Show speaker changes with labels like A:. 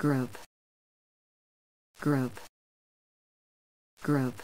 A: group. Group. Group.